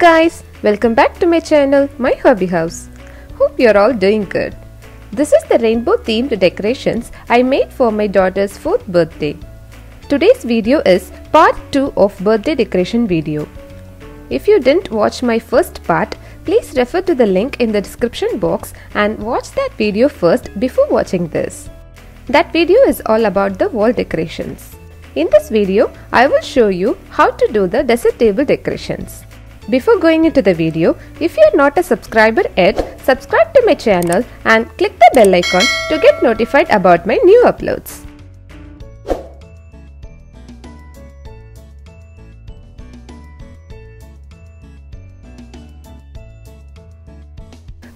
guys, welcome back to my channel, My Hobby House. Hope you're all doing good. This is the rainbow themed decorations I made for my daughter's 4th birthday. Today's video is part 2 of birthday decoration video. If you didn't watch my first part, please refer to the link in the description box and watch that video first before watching this. That video is all about the wall decorations. In this video, I will show you how to do the dessert table decorations. Before going into the video, if you are not a subscriber yet, subscribe to my channel and click the bell icon to get notified about my new uploads.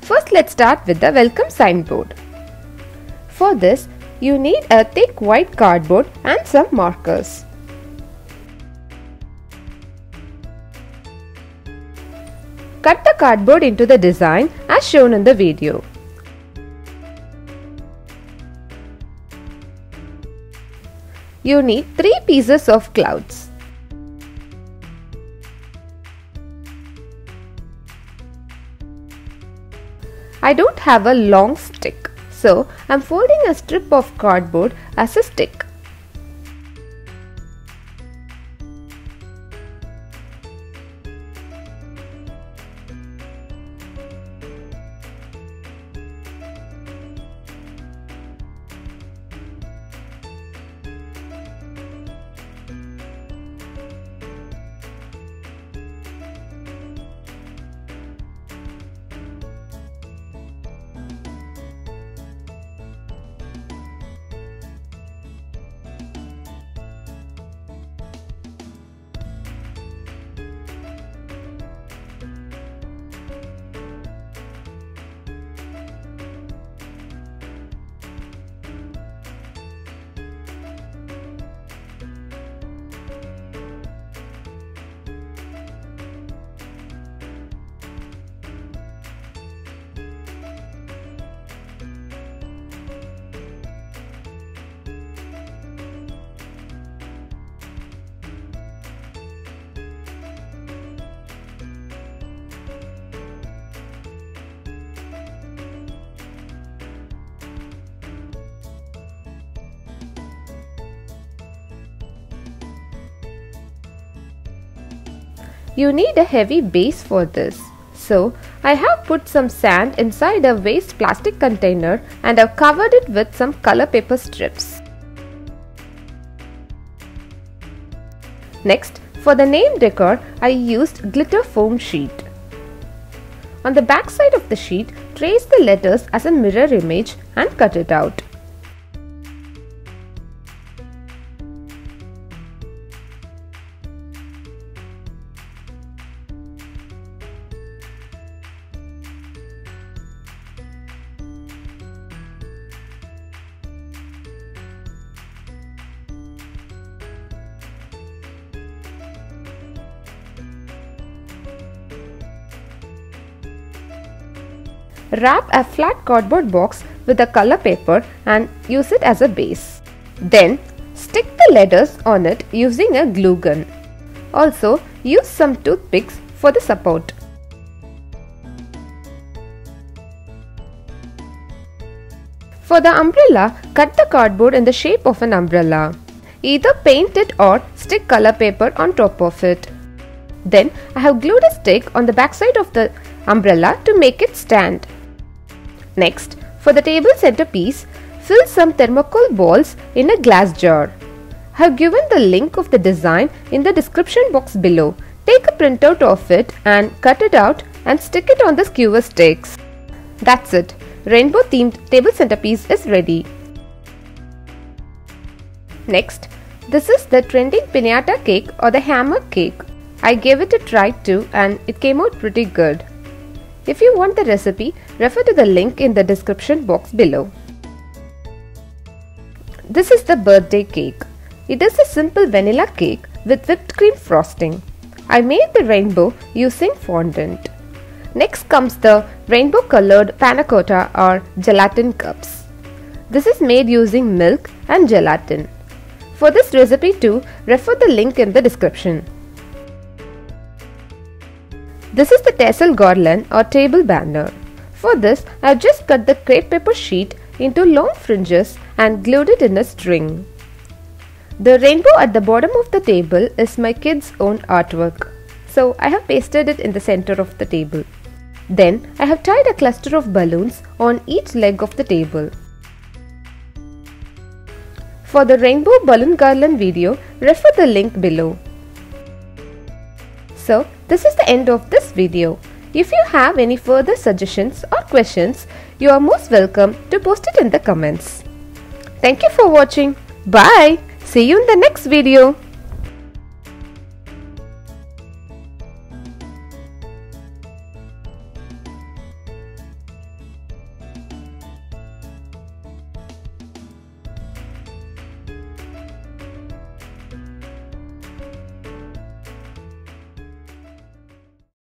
First let's start with the welcome signboard. For this, you need a thick white cardboard and some markers. Cut the cardboard into the design as shown in the video. You need 3 pieces of clouds. I don't have a long stick, so I'm folding a strip of cardboard as a stick. You need a heavy base for this. So, I have put some sand inside a waste plastic container and have covered it with some color paper strips. Next, for the name decor, I used glitter foam sheet. On the back side of the sheet, trace the letters as a mirror image and cut it out. Wrap a flat cardboard box with a color paper and use it as a base. Then stick the letters on it using a glue gun. Also use some toothpicks for the support. For the umbrella, cut the cardboard in the shape of an umbrella. Either paint it or stick color paper on top of it. Then I have glued a stick on the backside of the umbrella to make it stand. Next, for the table centerpiece, fill some thermocol balls in a glass jar. I have given the link of the design in the description box below. Take a printout of it and cut it out and stick it on the skewer sticks. That's it. Rainbow themed table centerpiece is ready. Next, this is the trending pinata cake or the hammer cake. I gave it a try too and it came out pretty good. If you want the recipe, refer to the link in the description box below. This is the birthday cake. It is a simple vanilla cake with whipped cream frosting. I made the rainbow using fondant. Next comes the rainbow colored panna cotta or gelatin cups. This is made using milk and gelatin. For this recipe too, refer the link in the description. This is the tassel garland or table banner. For this, I have just cut the crepe paper sheet into long fringes and glued it in a string. The rainbow at the bottom of the table is my kid's own artwork. So I have pasted it in the center of the table. Then I have tied a cluster of balloons on each leg of the table. For the rainbow balloon garland video, refer the link below. So, this is the end of this video. If you have any further suggestions or questions, you are most welcome to post it in the comments. Thank you for watching. Bye. See you in the next video.